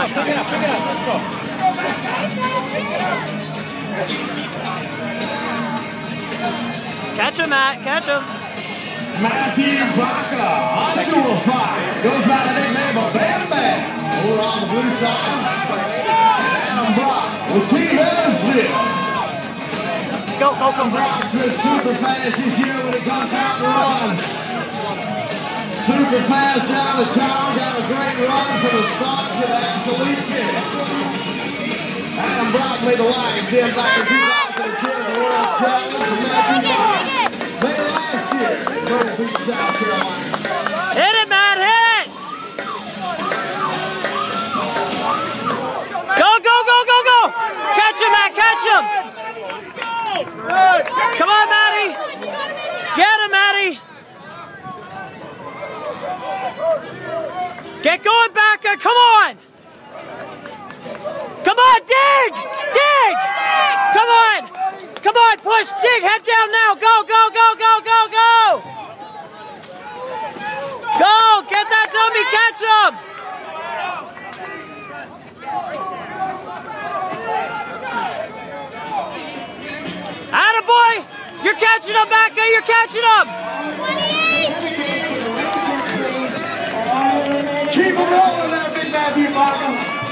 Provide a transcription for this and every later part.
Catch him, Matt. Catch him. Matthew Baca, Oshawa fight. Goes by the nickname of Bam Bam. Over on the blue side. Adam Brock with Team Evansville. Go, go, go. Brock's been super fast this year when it comes out to run. Super fast down the tower. Got a great run from the start to the absolute finish. Adam Brock made the lion's den back in 2010 at the World. And Matthew last year Beach, South Carolina. Hit it, Matt. Hit it. Go, go, go, go, go. Catch him, Matt. Catch him. Come on, Matty. Get him, Matty. Get going, Baca. Come on. Come on, dig. Dig. Come on. Come on, push. Dig. Head down now. Go, go, go, go, go, go. Go. Get that dummy. Catch him. Attaboy! You're catching him, Baca! You're catching him!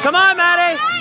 Come on, Maddie!